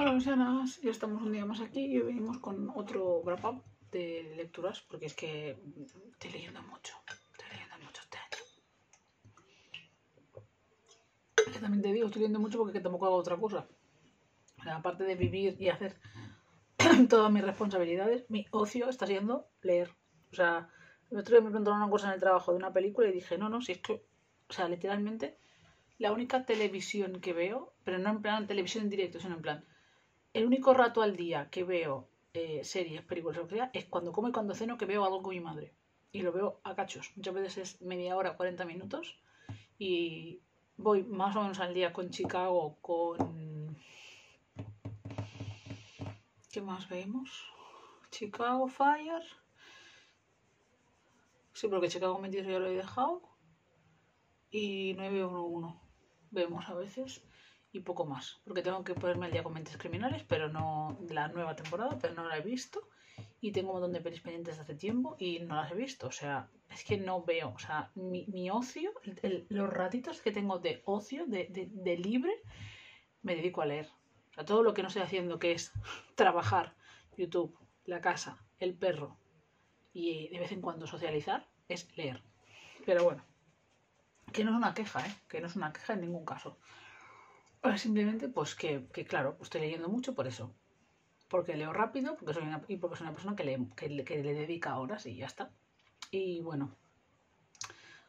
Hola, Lucianas. Ya estamos un día más aquí y hoy venimos con otro wrap up de lecturas porque es que estoy leyendo mucho. Estoy leyendo mucho este año. Que también te digo, estoy leyendo mucho porque que tampoco hago otra cosa. Aparte de vivir y hacer todas mis responsabilidades, mi ocio está siendo leer. O sea, el otro día me preguntaron una cosa en el trabajo de una película y dije, no, no, si es que, o sea, literalmente, la única televisión que veo, pero no en plan televisión en directo, sino en plan, el único rato al día que veo eh, series, películas, o sea, es cuando como y cuando ceno que veo algo con mi madre. Y lo veo a cachos. Muchas veces es media hora, 40 minutos. Y voy más o menos al día con Chicago, con... ¿Qué más vemos? Chicago Fire. Sí, porque Chicago 22 ya lo he dejado. Y 911. Vemos a veces y poco más. Porque tengo que ponerme al día con mentes criminales, pero no la nueva temporada, pero no la he visto. Y tengo un montón de pelis pendientes de hace tiempo y no las he visto. O sea, es que no veo. O sea, mi, mi ocio, los ratitos que tengo de ocio, de, de- de libre, me dedico a leer. O sea, todo lo que no estoy haciendo, que es trabajar, YouTube, la casa, el perro y de vez en cuando socializar, es leer. Pero bueno, que no es una queja, ¿eh? Que no es una queja en ningún caso. Simplemente, pues que, que, claro, estoy leyendo mucho por eso. Porque leo rápido porque soy una, y porque soy una persona que le, que, que le dedica horas y ya está. Y bueno,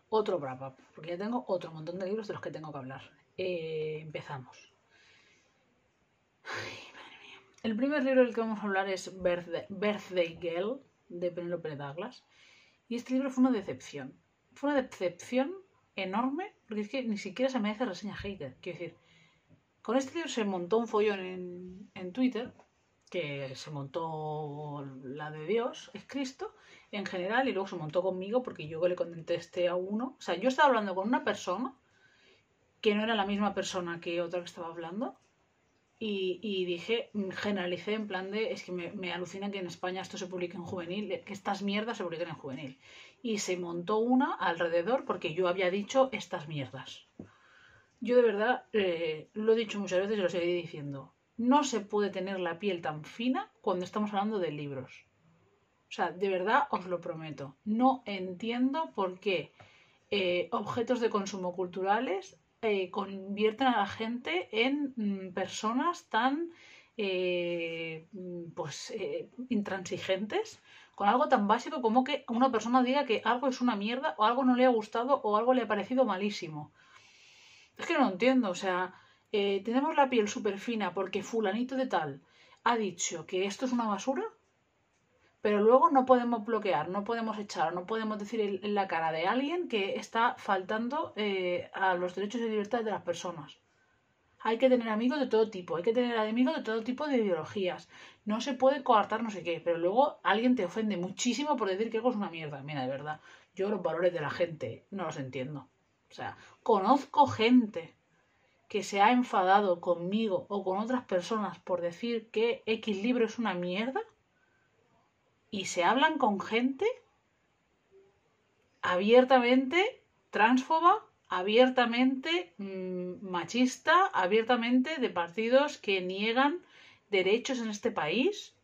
otro wrap porque ya tengo otro montón de libros de los que tengo que hablar. Eh, empezamos. Ay, madre mía. El primer libro del que vamos a hablar es Birthday, Birthday Girl, de Penelope Douglas. Y este libro fue una decepción. Fue una decepción enorme, porque es que ni siquiera se merece reseña hater. Quiero decir, con este libro se montó un follón en, en Twitter, que se montó la de Dios, es Cristo, en general, y luego se montó conmigo porque yo le contesté a uno. O sea, yo estaba hablando con una persona que no era la misma persona que otra que estaba hablando. Y, dije, generalicé en plan de, es que me, me alucina que en España esto se publique en juvenil, que estas mierdas se publiquen en juvenil. Y se montó una alrededor porque yo había dicho estas mierdas. Yo de verdad eh, lo he dicho muchas veces y lo seguiré diciendo. No se puede tener la piel tan fina cuando estamos hablando de libros. O sea, de verdad os lo prometo. No entiendo por qué eh, objetos de consumo culturales eh, convierten a la gente en mm, personas tan eh, mm, pues eh, intransigentes con algo tan básico como que una persona diga que algo es una mierda o algo no le ha gustado o algo le ha parecido malísimo. Es que no entiendo, o sea, eh, tenemos la piel súper fina porque fulanito de tal ha dicho que esto es una basura, pero luego no podemos bloquear, no podemos echar, no podemos decir en la cara de alguien que está faltando eh, a los derechos y libertades de las personas. Hay que tener amigos de todo tipo, hay que tener amigos de todo tipo de ideologías. No se puede coartar no sé qué, pero luego alguien te ofende muchísimo por decir que algo es una mierda. Mira, de verdad, yo los valores de la gente no los entiendo. O sea, conozco gente que se ha enfadado conmigo o con otras personas por decir que X libro es una mierda y se hablan con gente abiertamente transfoba, abiertamente mm, machista, abiertamente de partidos que niegan derechos en este país,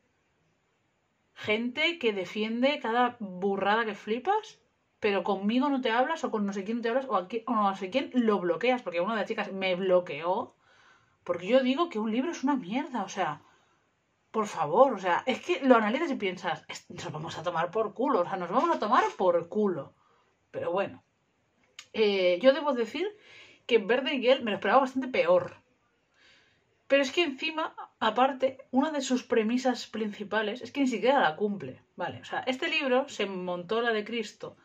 gente que defiende cada burrada que flipas, pero conmigo no te hablas o con no sé quién no te hablas o, aquí, o no sé quién lo bloqueas, porque una de las chicas me bloqueó porque yo digo que un libro es una mierda, o sea, por favor, o sea, es que lo analizas y piensas, "Es- nos vamos a tomar por culo, o sea, nos vamos a tomar por culo. Pero bueno, eh, yo debo decir que Verde Girl me lo esperaba bastante peor. Pero es que encima, aparte, una de sus premisas principales es que ni siquiera la cumple. Vale, o sea, este libro se montó la de Cristo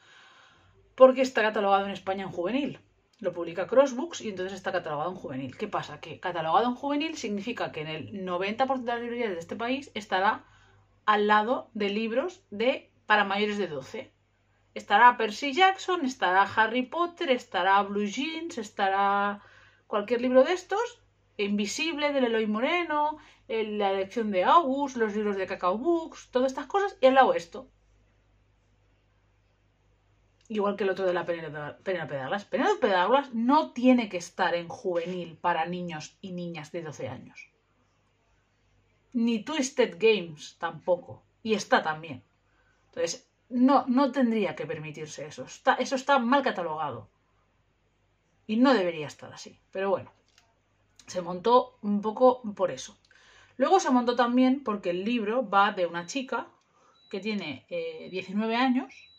porque está catalogado en España en juvenil. Lo publica Crossbooks y entonces está catalogado en juvenil. ¿Qué pasa? Que catalogado en juvenil significa que en el 90% de las librerías de este país estará al lado de libros de para mayores de 12. Estará Percy Jackson, estará Harry Potter, estará Blue Jeans, estará cualquier libro de estos, Invisible de Eloy Moreno, la elección de August, los libros de Cacao Books, todas estas cosas, y al lado esto. Igual que el otro de la Penélope Douglas. Penélope Douglas no tiene que estar en juvenil para niños y niñas de 12 años. ni Twisted Games tampoco. Y está también. Entonces, no, no tendría que permitirse eso. Está, eso está mal catalogado. Y no debería estar así. Pero bueno, se montó un poco por eso. Luego se montó también porque el libro va de una chica que tiene 19 eh, años,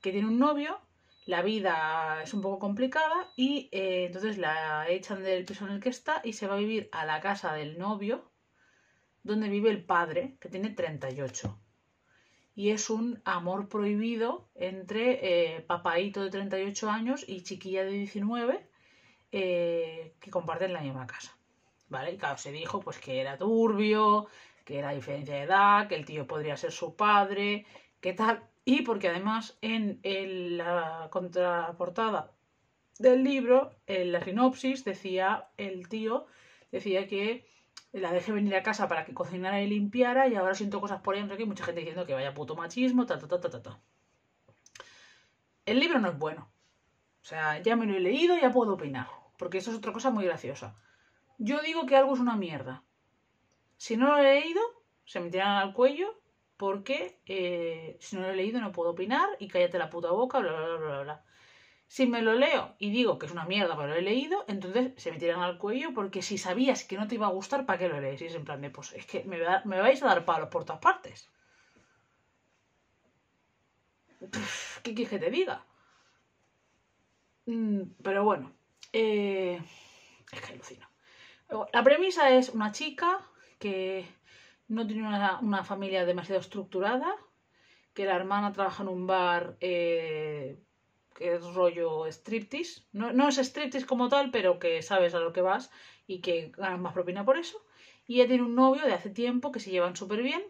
que tiene un novio, la vida es un poco complicada y eh, entonces la echan del piso en el que está y se va a vivir a la casa del novio, donde vive el padre, que tiene 38. Y es un amor prohibido entre eh, papaito de 38 años y chiquilla de 19 que comparten la misma casa. ¿Vale? Y claro, se dijo pues que era turbio, que era diferencia de edad, que el tío podría ser su padre, qué tal. Y porque además en la contraportada del libro, en la sinopsis, decía el tío, decía que la dejé venir a casa para que cocinara y limpiara y ahora siento cosas por ahí, que hay mucha gente diciendo que vaya puto machismo, ta, ta, ta, ta, ta. El libro no es bueno. O sea, ya me lo he leído, ya puedo opinar. Porque eso es otra cosa muy graciosa. Yo digo que algo es una mierda. Si no lo he leído, se me tiran al cuello porque eh, si no lo he leído no puedo opinar y cállate la puta boca, bla, bla, bla, bla, Si me lo leo y digo que es una mierda, pero lo he leído, entonces se me tiran al cuello porque si sabías que no te iba a gustar, ¿para qué lo lees? Y es en plan de, pues es que me, vais a dar palos por todas partes. ¿Qué quieres que te diga? Mm, pero bueno, eh, es que alucino. La premisa es una chica que no tiene una, familia demasiado estructurada, que la hermana trabaja en un bar eh, que es rollo striptease. No, no, es striptease como tal, pero que sabes a lo que vas y que ganas más propina por eso. Y ella tiene un novio de hace tiempo que se llevan súper bien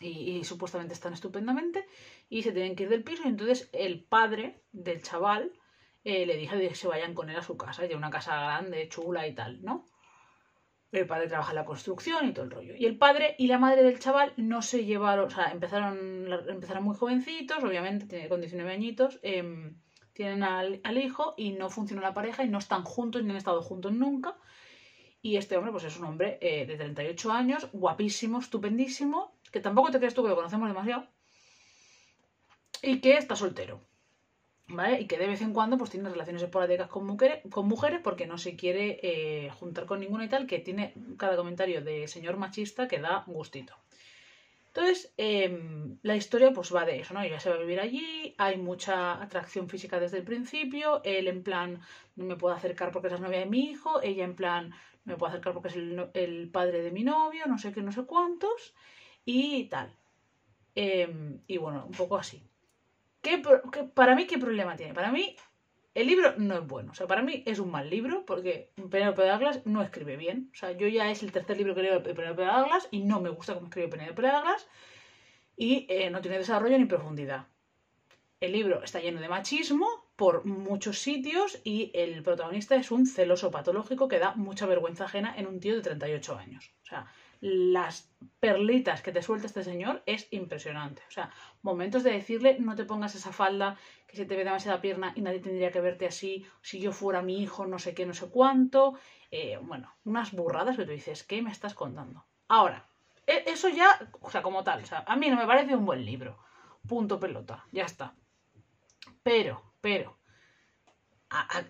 y, supuestamente están estupendamente y se tienen que ir del piso y entonces el padre del chaval eh, le dice que se vayan con él a su casa, tiene una casa grande, chula y tal, ¿no? El padre trabaja en la construcción y todo el rollo. Y el padre y la madre del chaval no se llevaron, o sea, empezaron, empezaron muy jovencitos, obviamente, con 19 añitos, em, tienen al, hijo y no funciona la pareja y no están juntos ni han estado juntos nunca. Y este hombre, pues es un hombre eh, de 38 años, guapísimo, estupendísimo, que tampoco te crees tú que lo conocemos demasiado, y que está soltero. ¿Vale? Y que de vez en cuando pues tiene relaciones esporádicas con mujeres, con mujeres porque no se quiere eh, juntar con ninguna y tal, que tiene cada comentario de señor machista que da gustito. Entonces, em, la historia pues va de eso, ¿no? Ella se va a vivir allí, hay mucha atracción física desde el principio, él en plan, no me puedo acercar porque es la novia de mi hijo, ella en plan, no me puedo acercar porque es el, padre de mi novio, no sé qué, no sé cuántos, y tal. Em, y bueno, un poco así. ¿Qué, para mí, ¿qué problema tiene? Para mí, el libro no es bueno. O sea, para mí es un mal libro porque Penelope Douglas no escribe bien. O sea, yo ya es el tercer libro que leo de Penelope Douglas y no me gusta cómo escribe Penelope Douglas y eh, no tiene desarrollo ni profundidad. El libro está lleno de machismo por muchos sitios y el protagonista es un celoso patológico que da mucha vergüenza ajena en un tío de 38 años. O sea, las perlitas que te suelta este señor es impresionante. O sea, momentos de decirle no te pongas esa falda que se te ve demasiada pierna y nadie tendría que verte así, si yo fuera mi hijo, no sé qué, no sé cuánto. Eh, bueno, unas burradas que tú dices, ¿qué me estás contando? Ahora, e, eso ya, o sea, como tal, o sea, a mí no me parece un buen libro. Punto pelota, ya está. Pero, pero,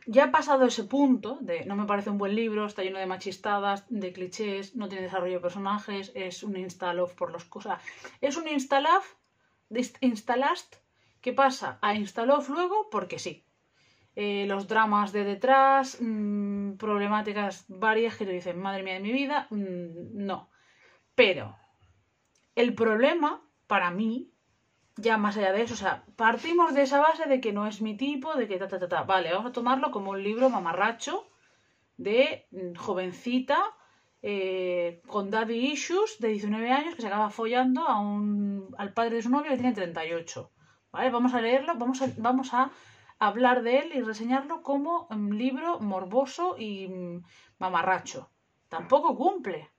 ya ha pasado ese punto de no me parece un buen libro, está lleno de machistadas, de clichés, no tiene desarrollo de personajes, es un instalof por los cosas. Es un instalaf, instalast, que pasa a instalof luego porque sí. Eh, los dramas de detrás, mm, problemáticas varias que te dicen, madre mía de mi vida, mm, no. Pero el problema, para mí, ya más allá de eso, o sea, partimos de esa base de que no es mi tipo, de que ta, ta, ta, ta. Vale, vamos a tomarlo como un libro mamarracho de mm, jovencita eh, con daddy issues de 19 años que se acaba follando a un, al padre de su novio que tiene 38. ¿Vale? Vamos a leerlo, vamos a, vamos a hablar de él y reseñarlo como un libro morboso y mm, mamarracho. Tampoco cumple.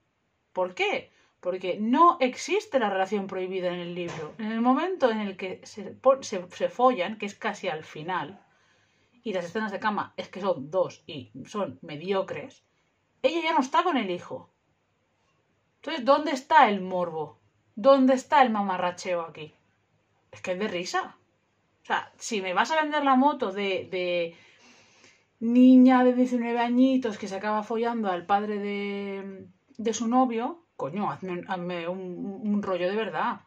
¿Por qué? Porque no existe la relación prohibida en el libro. En el momento en el que se, follan, que es casi al final, y las escenas de cama es que son dos y son mediocres, ella ya no está con el hijo. Entonces, ¿dónde está el morbo? ¿Dónde está el mamarracheo aquí? Es que es de risa. O sea, si me vas a vender la moto de, de niña de 19 añitos que se acaba follando al padre de, de su novio, coño, hazme, un, un, rollo de verdad.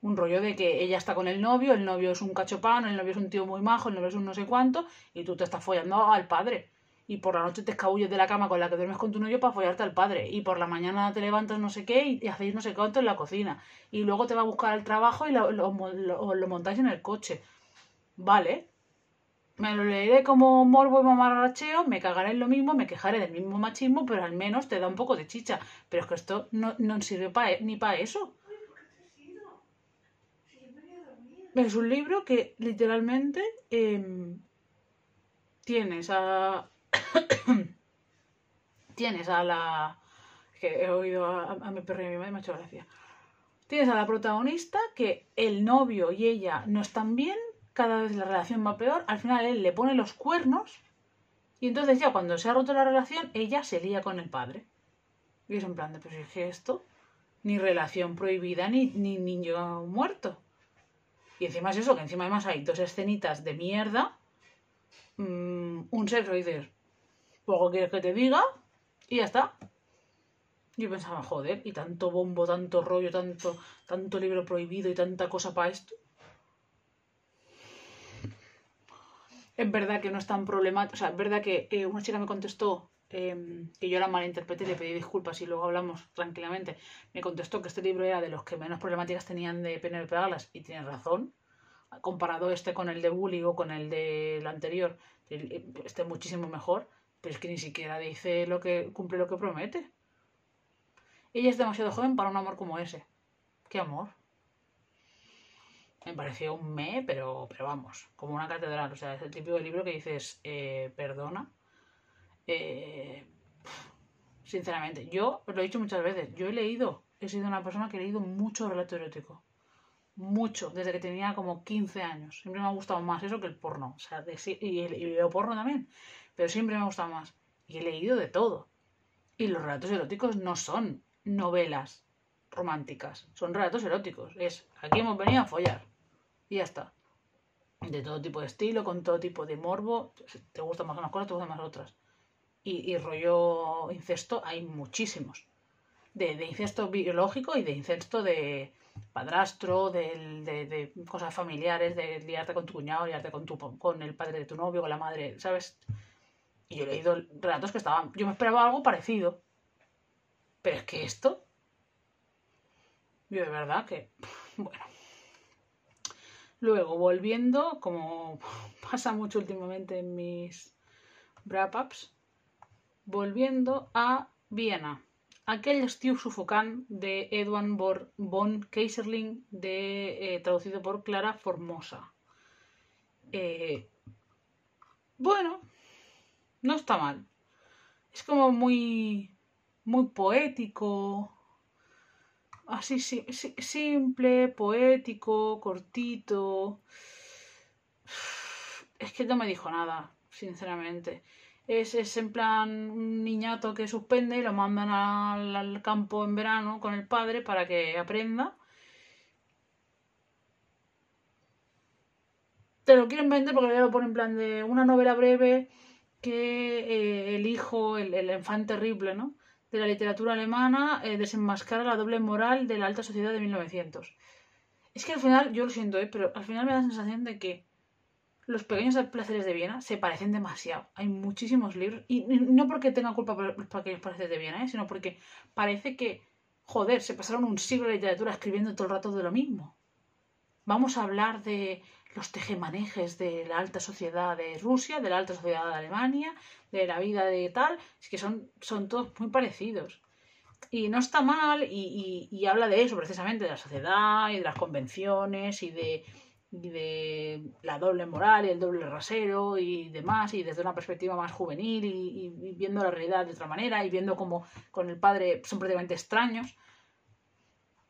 Un rollo de que ella está con el novio, el novio es un cachopán, el novio es un tío muy majo, el novio es un no sé cuánto, y tú te estás follando al padre y por la noche te escabulles de la cama con la que duermes con tu novio para follarte al padre y por la mañana te levantas no sé qué y, hacéis no sé cuánto en la cocina y luego te va a buscar al trabajo y lo, lo, lo, montáis en el coche. Vale. Me lo leeré como morbo y mamarracheo, me cagaré en lo mismo, me quejaré del mismo machismo, pero al menos te da un poco de chicha. Pero es que esto no, no sirve ni para eso. Es un libro que literalmente em, tienes a, tienes a la... que he oído a, mi perro y a mi madre, me ha hecho gracia. Tienes a la protagonista que el novio y ella no están bien, cada vez la relación va peor, al final él le pone los cuernos y entonces ya cuando se ha roto la relación, ella se lía con el padre. Y es en plan de, pues es que esto, ni relación prohibida, ni, ni niño muerto. Y encima es eso, que encima además hay dos escenitas de mierda, mm, un sexo y dices, poco quieres que te diga y ya está. Yo pensaba, joder, y tanto bombo, tanto rollo, tanto, tanto libro prohibido y tanta cosa para esto. Es verdad que no es tan problemático. O sea, es verdad que eh, una chica me contestó em, que yo la malinterpreté le pedí disculpas y luego hablamos tranquilamente. Me contestó que este libro era de los que menos problemáticas tenían de Penelope Pegalas y tiene razón. Comparado este con el de Bully o con el del anterior, este muchísimo mejor. Pero es que ni siquiera dice lo que cumple lo que promete. Ella es demasiado joven para un amor como ese. ¿Qué amor? Me pareció un me, pero, pero vamos, como una catedral. O sea, es el típico libro que dices, eh, perdona. Eh, sinceramente, yo lo he dicho muchas veces, yo he leído, he sido una persona que he leído mucho relato erótico. Mucho, desde que tenía como 15 años. Siempre me ha gustado más eso que el porno. O sea, y, y leo porno también pero siempre me ha gustado más. Y he leído de todo. Y los relatos eróticos no son novelas románticas, son relatos eróticos. Es, aquí hemos venido a follar. Y ya está. De todo tipo de estilo, con todo tipo de morbo. Te gustan más unas cosas, te gustan más otras. Y, rollo incesto hay muchísimos. De, incesto biológico y de incesto de padrastro, de, de, cosas familiares, de liarte con tu cuñado, liarte con, tu, con el padre de tu novio, con la madre, ¿sabes? Y yo he leído relatos que estaban. Yo me esperaba algo parecido. Pero es que esto. Yo de verdad que. Bueno. Luego, volviendo, como pasa mucho últimamente en mis wrap-ups, volviendo a Viena. Aquel Steve Sufocán de Edwin von Kaiserling, de, eh, traducido por Clara Formosa. Eh, bueno, no está mal. Es como muy, muy poético, así simple, poético, cortito. Es que no me dijo nada, sinceramente. Es, es, en plan un niñato que suspende y lo mandan al, campo en verano con el padre para que aprenda. Te lo quieren vender porque lo ponen en plan de una novela breve que eh, el hijo, el, el infante terrible, ¿no? De la literatura alemana eh, desenmascara la doble moral de la alta sociedad de 1900. Es que al final, yo lo siento, ¿eh? pero al final me da la sensación de que los pequeños placeres de Viena se parecen demasiado. Hay muchísimos libros, y, no porque tenga culpa por los pequeños placeres de Viena, ¿eh? sino porque parece que, joder, se pasaron un siglo de literatura escribiendo todo el rato de lo mismo. Vamos a hablar de los tejemanejes de la alta sociedad de Rusia, de la alta sociedad de Alemania, de la vida de tal, es que son, son todos muy parecidos. Y no está mal, y, habla de eso precisamente, de la sociedad y de las convenciones y de, de la doble moral y el doble rasero y demás, y desde una perspectiva más juvenil y, y viendo la realidad de otra manera y viendo cómo con el padre son prácticamente extraños.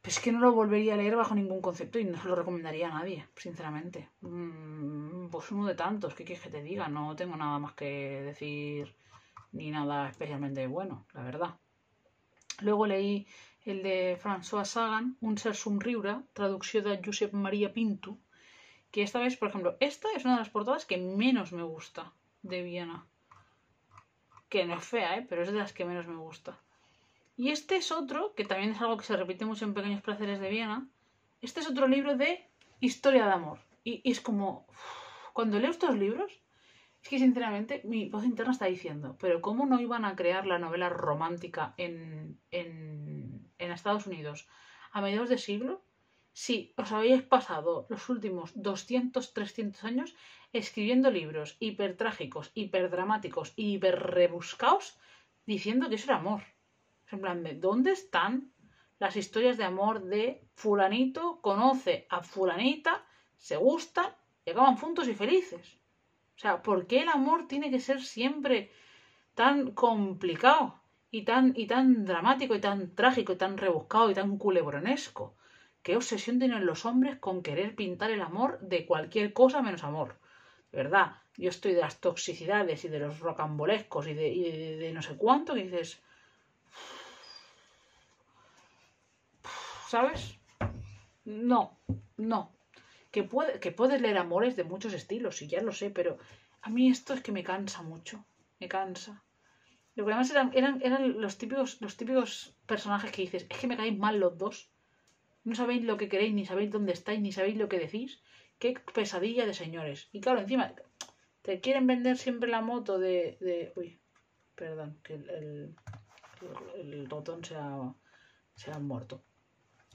Pues es que no lo volvería a leer bajo ningún concepto y no se lo recomendaría a nadie, sinceramente. Mm, pues uno de tantos, ¿qué quieres que te diga? No tengo nada más que decir ni nada especialmente bueno, la verdad. Luego leí el de François Sagan, Un ser somriure, traducció de Josep Maria Pinto, que esta vez, por ejemplo, esta es una de las portadas que menos me gusta de Viena. Que no es fea, ¿eh? pero es de las que menos me gusta. Y este es otro, que también es algo que se repite mucho en Pequeños Placeres de Viena. Este es otro libro de historia de amor. Y, es como, cuando leo estos libros, es que sinceramente mi voz interna está diciendo, pero ¿cómo no iban a crear la novela romántica en, en, en Estados Unidos a mediados de siglo? Si os habéis pasado los últimos 200, 300 años escribiendo libros hipertrágicos, hiperdramáticos y hiperrebuscados diciendo que eso era amor. En plan de, ¿dónde están las historias de amor de fulanito conoce a fulanita, se gustan y acaban juntos y felices? O sea, ¿por qué el amor tiene que ser siempre tan complicado y tan, y tan dramático y tan trágico y tan rebuscado y tan culebronesco? ¿Qué obsesión tienen los hombres con querer pintar el amor de cualquier cosa menos amor? Verdad, yo estoy de las toxicidades y de los rocambolescos y de, y de no sé cuánto que dices, ¿sabes? No, no. Que, puede, que puedes leer amores de muchos estilos, y ya lo sé, pero a mí esto es que me cansa mucho. Me cansa. Lo que además eran, eran, eran los, típicos, los típicos personajes que dices, es que me caéis mal los dos. No sabéis lo que queréis, ni sabéis dónde estáis, ni sabéis lo que decís. Qué pesadilla de señores. Y claro, encima, te quieren vender siempre la moto de. uy, perdón, que el, el, el ha muerto.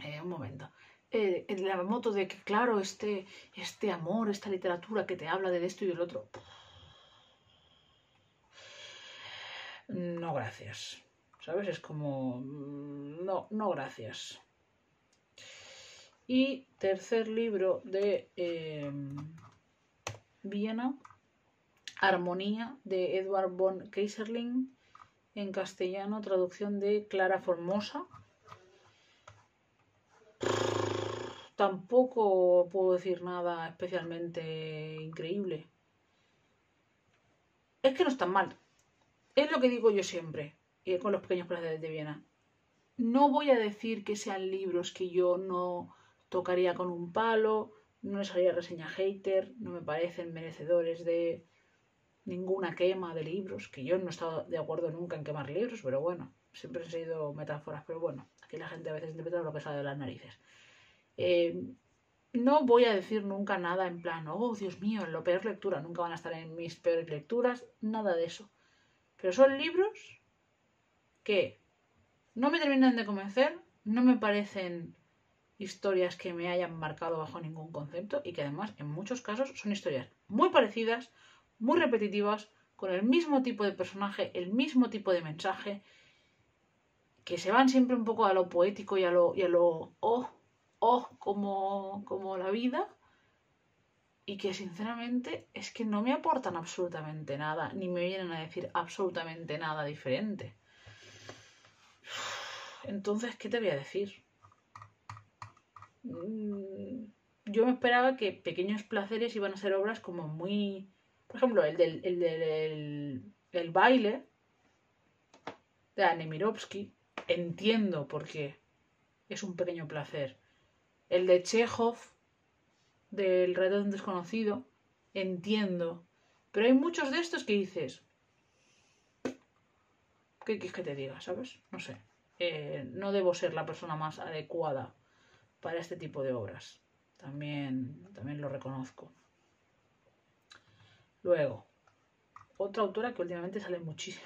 Eh, un momento. Eh, la moto de que, claro, este, este amor, esta literatura que te habla de esto y del otro. No, gracias. ¿Sabes? Es como. Mm, no, no, gracias. Y tercer libro de eh, Viena, Armonía, de Edward von Kaiserling, en castellano, traducción de Clara Formosa. Tampoco puedo decir nada especialmente increíble. Es que no es tan mal. Es lo que digo yo siempre y con los pequeños placeres de Viena. No voy a decir que sean libros que yo no tocaría con un palo, no les haría reseña hater, no me parecen merecedores de ninguna quema de libros, que yo no he estado de acuerdo nunca en quemar libros, pero bueno, siempre han sido metáforas, pero bueno, aquí la gente a veces interpreta lo que sale de las narices. Eh, no voy a decir nunca nada en plan, oh Dios mío, en lo peor lectura, nunca van a estar en mis peores lecturas, nada de eso. Pero son libros que no me terminan de convencer, no me parecen historias que me hayan marcado bajo ningún concepto y que además en muchos casos son historias muy parecidas, muy repetitivas, con el mismo tipo de personaje, el mismo tipo de mensaje, que se van siempre un poco a lo poético y a lo, y a lo oh, oh, como, como la vida, y que sinceramente es que no me aportan absolutamente nada, ni me vienen a decir absolutamente nada diferente. Entonces, ¿qué te voy a decir? Mm, yo me esperaba que Pequeños Placeres iban a ser obras como muy... Por ejemplo, el del, el el baile de Anemirovsky, entiendo por qué es un pequeño placer. El de Chekhov, del reto desconocido, entiendo. Pero hay muchos de estos que dices, ¿qué quieres que te diga? ¿Sabes? No sé. Eh, no debo ser la persona más adecuada para este tipo de obras. También, también lo reconozco. Luego, otra autora que últimamente sale muchísimo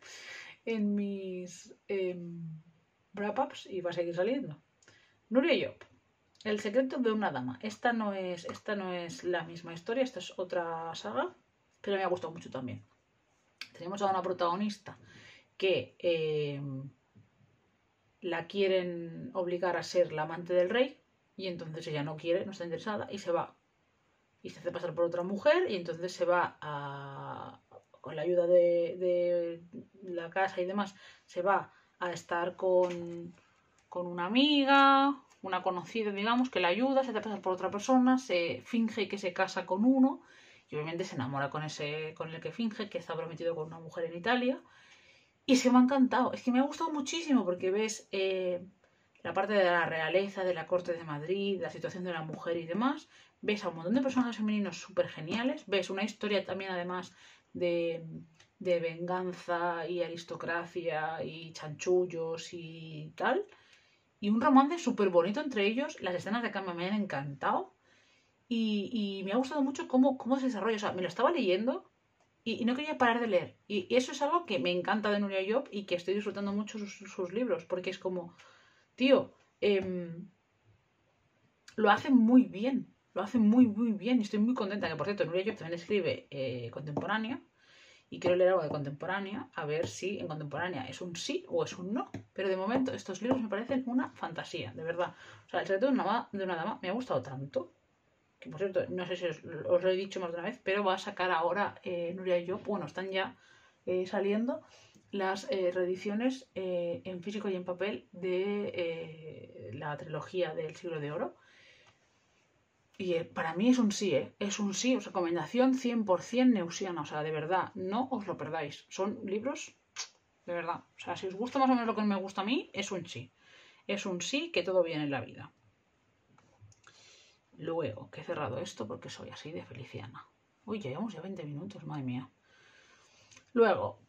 en mis eh, wrap-ups y va a seguir saliendo. Nuria Job. El secreto de una dama. Esta no es, esta no es la misma historia, esta es otra saga, pero me ha gustado mucho también. Tenemos a una protagonista que eh, la quieren obligar a ser la amante del rey y entonces ella no quiere, no está interesada y se va. Y se hace pasar por otra mujer y entonces se va a, con la ayuda de, la casa y demás, se va a estar con, con una amiga, una conocida, digamos, que la ayuda, se hace pasar por otra persona, se finge que se casa con uno y obviamente se enamora con ese con el que finge que está prometido con una mujer en Italia Y se me ha encantado. Es que me ha gustado muchísimo porque ves eh, la parte de la realeza, de la corte de Madrid, la situación de la mujer y demás. Ves a un montón de personajes femeninos súper geniales. Ves una historia también, además, de, de venganza y aristocracia y chanchullos y tal. Y un romance súper bonito entre ellos. Las escenas de cama me han encantado. Y, y, me ha gustado mucho cómo, cómo se desarrolla. O sea, me lo estaba leyendo y, y no quería parar de leer. Y, y, eso es algo que me encanta de Nuria Job y que estoy disfrutando mucho sus, sus libros. Porque es como, tío, eh, lo hace muy bien. Lo hace muy, muy bien. Y estoy muy contenta. Que por cierto, Nuria Job también escribe eh, contemporánea y quiero leer algo de contemporánea, a ver si en contemporánea es un sí o es un no. Pero de momento estos libros me parecen una fantasía, de verdad. O sea, el secreto de una, dama, de una dama me ha gustado tanto, que por cierto, no sé si os, lo he dicho más de una vez, pero va a sacar ahora eh, Nuria y yo, bueno, están ya eh, saliendo las eh, reediciones eh, en físico y en papel de la trilogía del siglo de oro. Y eh, para mí es un sí, ¿eh? Es un sí, o sea, recomendación 100% neusiana, o sea, de verdad, no os lo perdáis. Son libros, de verdad. O sea, si os gusta más o menos lo que me gusta a mí, es un sí. Es un sí que todo viene en la vida. Luego, que he cerrado esto porque soy así de feliciana. Uy, ya llevamos ya 20 minutos, madre mía. Luego,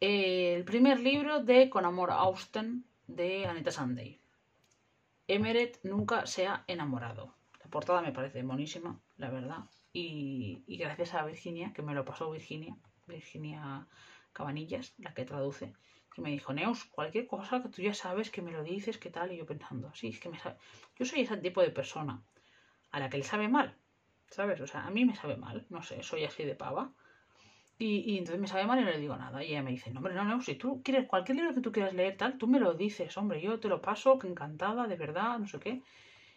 el primer libro de Con Amor Austen de Anita Sunday. Emeret nunca se ha enamorado. Portada me parece monísima, la verdad. Y, gracias a Virginia, que me lo pasó Virginia, Virginia Cabanillas, la que traduce, que me dijo, Neus, cualquier cosa que tú ya sabes, que me lo dices, que tal, y yo pensando, sí, es que me sabe. Yo soy ese tipo de persona a la que le sabe mal, ¿sabes? O sea, a mí me sabe mal, no sé, soy así de pava. Y, y, entonces me sabe mal y no le digo nada. Y ella me dice, no, hombre, no, no, si tú quieres cualquier libro que tú quieras leer, tal, tú me lo dices, hombre, yo te lo paso, que encantada, de verdad, no sé qué.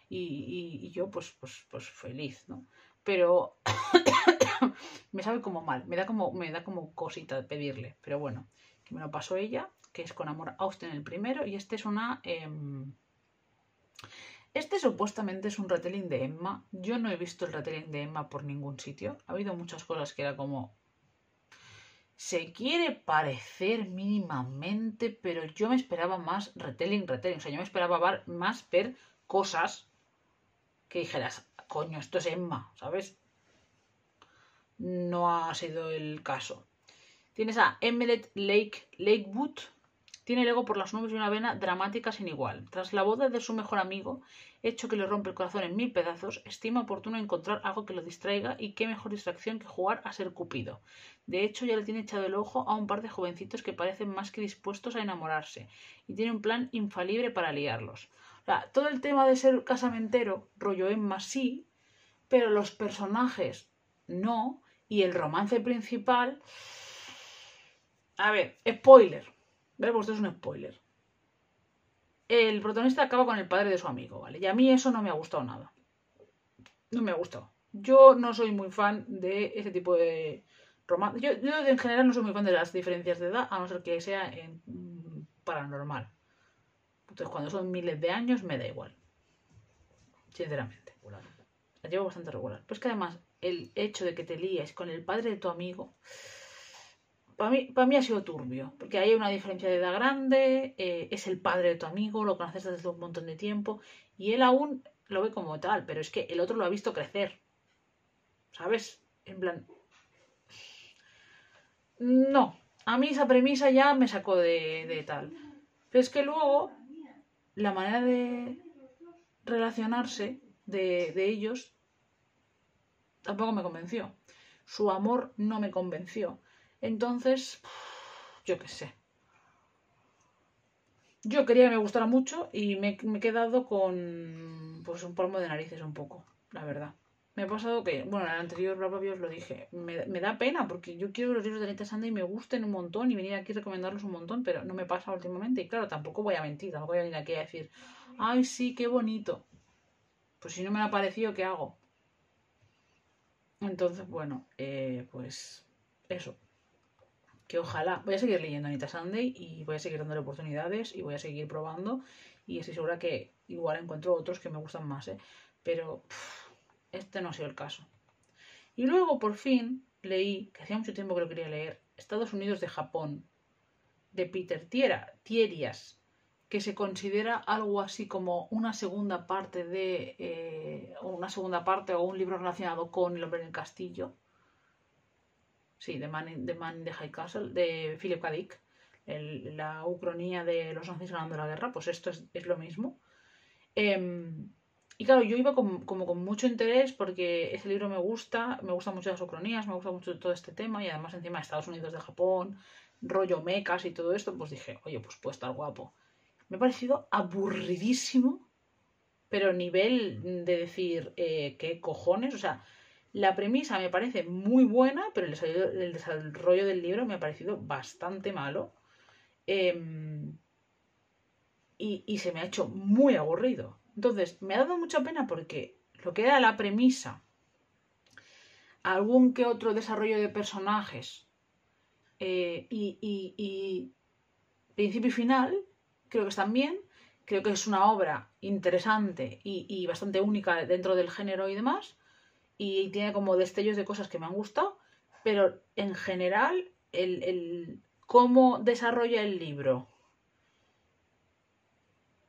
Y, yo, pues, pues, pues feliz, ¿no? Pero me sabe como mal, me da como, me da como cosita pedirle. Pero bueno, que me lo pasó ella, que es con amor a Austen el primero, y este es una... Eh, este supuestamente es un retelling de Emma. Yo no he visto el retelling de Emma por ningún sitio. Ha habido muchas cosas que era como... Se quiere parecer mínimamente, pero yo me esperaba más retelling, retelling. O sea, yo me esperaba más ver cosas que dijeras, coño, esto es Emma, ¿sabes? No ha sido el caso. Tienes a Emmett Lake Lakewood, tiene el ego por las nubes y una vena dramática sin igual. Tras la boda de su mejor amigo, hecho que le rompe el corazón en mil pedazos, estima oportuno encontrar algo que lo distraiga y qué mejor distracción que jugar a ser Cupido. De hecho, ya le tiene echado el ojo a un par de jovencitos que parecen más que dispuestos a enamorarse y tiene un plan infalible para liarlos. Todo el tema de ser casamentero, rollo Emma sí, pero los personajes no, y el romance principal... A ver, spoiler ¿Vale? Pues esto es un spoiler. El protagonista acaba con el padre de su amigo, ¿vale? Y a mí eso no me ha gustado nada. No me ha gustado. Yo no soy muy fan de ese tipo de romance. Yo, en general no soy muy fan de las diferencias de edad, a no ser que sea en paranormal. Entonces, cuando son miles de años, me da igual. Sinceramente. La llevo bastante regular. Pero es que además, el hecho de que te líes con el padre de tu amigo para mí, para mí ha sido turbio, porque hay una diferencia de edad grande, eh, es el padre de tu amigo, lo conoces desde un montón de tiempo, y él aún lo ve como tal, pero es que el otro lo ha visto crecer. ¿Sabes? En plan... No, a mí esa premisa ya me sacó de, de tal. Pero es que luego la manera de relacionarse de, de ellos tampoco me convenció. Su amor no me convenció. Entonces, yo qué sé. Yo quería que me gustara mucho y me, me, he quedado con pues un polvo de narices un poco, la verdad. Me ha pasado que, bueno, en el anterior propio os lo dije, me, me, da pena porque yo quiero los libros de Anita Sandy me gusten un montón y venir aquí a recomendarlos un montón, pero no me pasa últimamente. Y claro, tampoco voy a mentir, tampoco voy a venir aquí a decir, ay, sí, qué bonito. Pues si no me ha parecido, ¿qué hago? Entonces, bueno, eh, pues eso que ojalá, voy a seguir leyendo Anita Sunday y voy a seguir dándole oportunidades y voy a seguir probando y estoy segura que igual encuentro otros que me gustan más, ¿eh? pero este no ha sido el caso. Y luego por fin leí, que hacía mucho tiempo que lo quería leer, Estados Unidos de Japón, de Peter Tiera, Tierias, que se considera algo así como una segunda parte de eh, una segunda parte o un libro relacionado con El hombre en el castillo. Sí, de Man in, de Man the High Castle, de Philip K. Dick, la ucronía de los nazis ganando la guerra, pues esto es, es lo mismo. Em, y claro, yo iba como con mucho interés porque ese libro me gusta, me gustan mucho las ucronías, me gusta mucho todo este tema y además encima de Estados Unidos, de Japón, rollo mecas y todo esto, pues dije, oye, pues puede estar guapo. Me ha parecido aburridísimo, pero nivel de decir, eh, ¿qué cojones? O sea, la premisa me parece muy buena, pero el desarrollo, del libro me ha parecido bastante malo. Em, y, y se me ha hecho muy aburrido. Entonces, me ha dado mucha pena porque lo que era la premisa, algún que otro desarrollo de personajes eh, y, principio y final, creo que están bien. Creo que es una obra interesante y, bastante única dentro del género y demás. Y tiene como destellos de cosas que me han gustado. Pero en general, el, el cómo desarrolla el libro,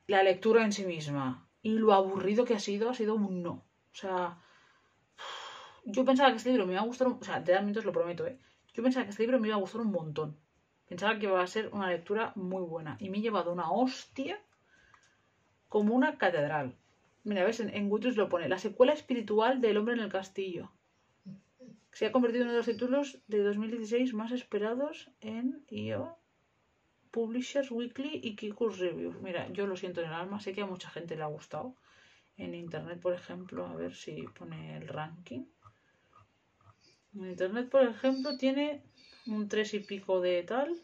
la lectura en sí misma, y lo aburrido que ha sido, ha sido un no. O sea, yo pensaba que este libro me iba a gustar, o sea, realmente os lo prometo, ¿eh? Yo pensaba que este libro me iba a gustar un montón. Pensaba que iba a ser una lectura muy buena. Y me he llevado una hostia como una catedral. Mira, ves, en, en lo pone, la secuela espiritual del hombre en el castillo. Se ha convertido en uno de los títulos de 2016 más esperados en IO Publishers Weekly y Kikus Reviews. Mira, yo lo siento en el alma, sé que a mucha gente le ha gustado. En internet, por ejemplo, a ver si pone el ranking. En internet, por ejemplo, tiene un 3 y pico de tal.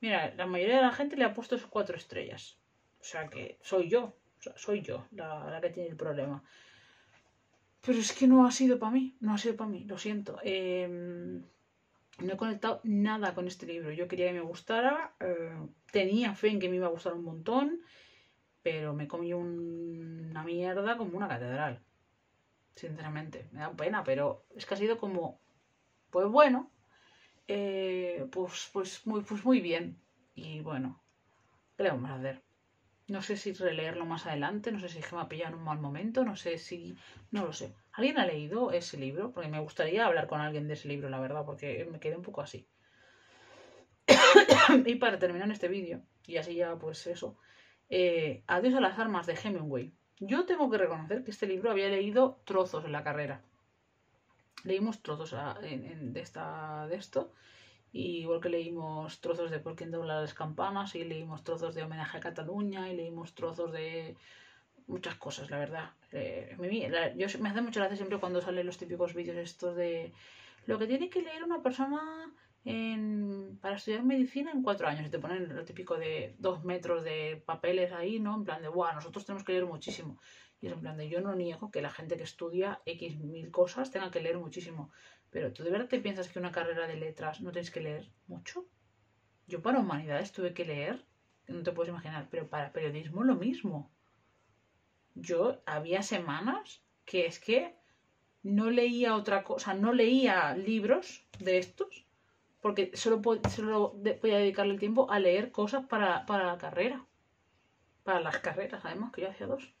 Mira, la mayoría de la gente le ha puesto cuatro estrellas. O sea que soy yo, soy yo la, la, que tiene el problema. Pero es que no ha sido para mí, no ha sido para mí, lo siento. Eh, no he conectado nada con este libro. Yo quería que me gustara, eh, tenía fe en que me iba a gustar un montón, pero me comí una mierda como una catedral. Sinceramente, me da pena, pero es que ha sido como, pues bueno, eh, pues, pues, muy, pues muy bien. Y bueno, ¿qué le vamos a hacer? No sé si releerlo más adelante, no sé si es que me ha pillado en un mal momento, no sé si... no lo sé. ¿Alguien ha leído ese libro? Porque me gustaría hablar con alguien de ese libro, la verdad, porque me quedé un poco así. y para terminar este vídeo, y así ya pues eso, eh, Adiós a las armas de Hemingway. Yo tengo que reconocer que este libro había leído trozos en la carrera. Leímos trozos de, esta, de esto igual que leímos trozos de Por quién dobla las campanas y leímos trozos de Homenaje a Cataluña y leímos trozos de muchas cosas, la verdad. Eh, yo, me hace mucha gracia siempre cuando salen los típicos vídeos estos de lo que tiene que leer una persona para estudiar medicina en cuatro años. Y te ponen lo típico de dos metros de papeles ahí, ¿no? En plan de, wow, nosotros tenemos que leer muchísimo. Y es en plan de, yo no niego que la gente que estudia X mil cosas tenga que leer muchísimo. Pero ¿tú de verdad te piensas que una carrera de letras no tienes que leer mucho? Yo para humanidades tuve que leer, no te puedes imaginar, pero para periodismo lo mismo. Yo había semanas que es que no leía otra cosa, no leía libros de estos, porque solo, solo podía dedicarle el tiempo a leer cosas para, para la carrera. Para las carreras, además, que yo hacía dos.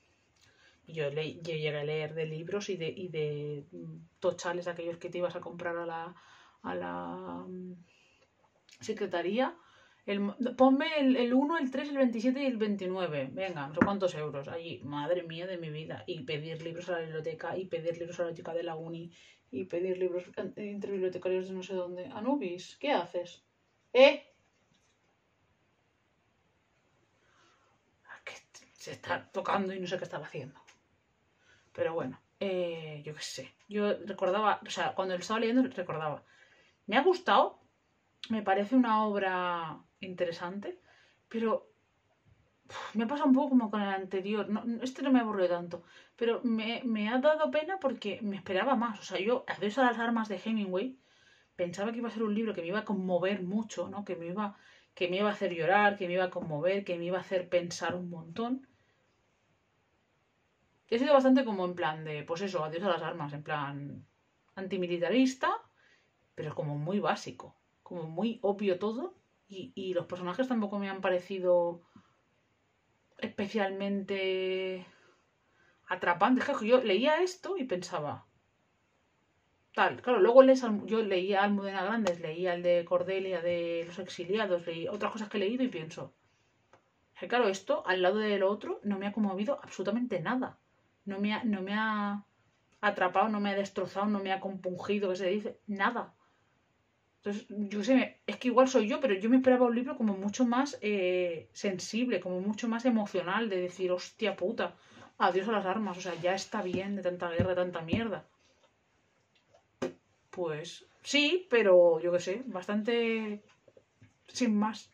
Yo, llegué a leer de libros y de, y de mm, tochales aquellos que te ibas a comprar a la, a la mm, secretaría. El, ponme el, el, 1, el 3, el 27 y el 29. Venga, no sé cuántos euros. Allí, madre mía de mi vida. Y pedir libros a la biblioteca, y pedir libros a la biblioteca de la uni, y pedir libros entre bibliotecarios de no sé dónde. Anubis, ¿qué haces? ¿Eh? Se está tocando y no sé qué estaba haciendo. Pero bueno, eh, yo qué sé. Yo recordaba, o sea, cuando lo estaba leyendo recordaba. Me ha gustado, me parece una obra interesante, pero me pasa un poco como con el anterior. No, este no me aburrió tanto, pero me, me, ha dado pena porque me esperaba más. O sea, yo, Adiós a las armas de Hemingway, pensaba que iba a ser un libro que me iba a conmover mucho, ¿no? Que me iba, que me iba a hacer llorar, que me iba a conmover, que me iba a hacer pensar un montón. Y ha sido bastante como en plan de, pues eso, adiós a las armas, en plan antimilitarista, pero como muy básico, como muy obvio todo Y, y los personajes tampoco me han parecido especialmente atrapantes. Yo leía esto y pensaba, tal, claro, luego lees, yo leía Almudena Grandes, leía el de Cordelia de los exiliados, leí otras cosas que he leído y pienso, que claro, esto al lado de lo otro no me ha conmovido absolutamente nada. No me ha, no me ha atrapado, no me ha destrozado, no me ha compungido, que se dice, nada. Entonces, yo sé, es que igual soy yo, pero yo me esperaba un libro como mucho más eh, sensible, como mucho más emocional, de decir, hostia puta, adiós a las armas, o sea, ya está bien de tanta guerra, de tanta mierda. Pues sí, pero yo qué sé, bastante sin más.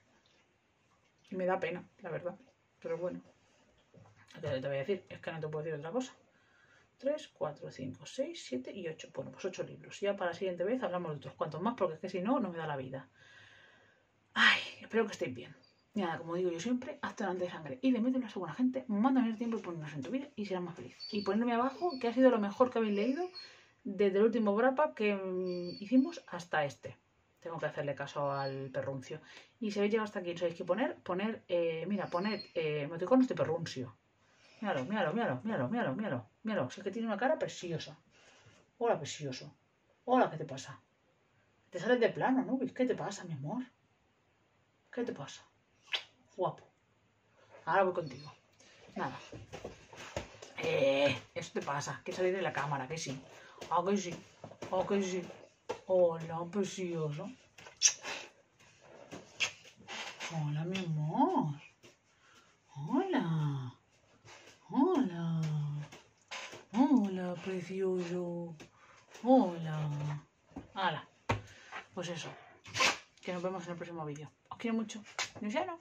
Y me da pena, la verdad. Pero bueno, te voy a decir, es que no te puedo decir otra cosa. 3, 4, 5, 6, 7 y 8. Bueno, pues 8 libros. Ya para la siguiente vez hablamos de otros cuantos más, porque es que si no, no me da la vida. Ay, espero que estéis bien. Y nada, como digo yo siempre, hazte delante de sangre y le metes la segunda gente, mándame el tiempo y ponnos en tu vida y serás más feliz. Y ponerme abajo que ha sido lo mejor que habéis leído desde el último wrap que mm, hicimos hasta este. Tengo que hacerle caso al perruncio. Y si habéis llegado hasta aquí, sabéis que poner, poner, eh, mira, poner eh, emoticonos de perruncio. Míralo, míralo, míralo, míralo, míralo, míralo, míralo. Si es que tiene una cara preciosa. Hola, precioso. Hola, ¿qué te pasa? Te sales de plano, ¿no? ¿Qué te pasa, mi amor? ¿Qué te pasa? Guapo. Ahora voy contigo. Nada. Eh, eso te pasa. Que salir de la cámara, que sí. Ah, que sí. Ah, que sí. Hola, precioso. Hola, mi amor. Hola. Hola. Hola, precioso. Hola. Hola. Pues eso. Que nos vemos en el próximo vídeo. Os quiero mucho. No.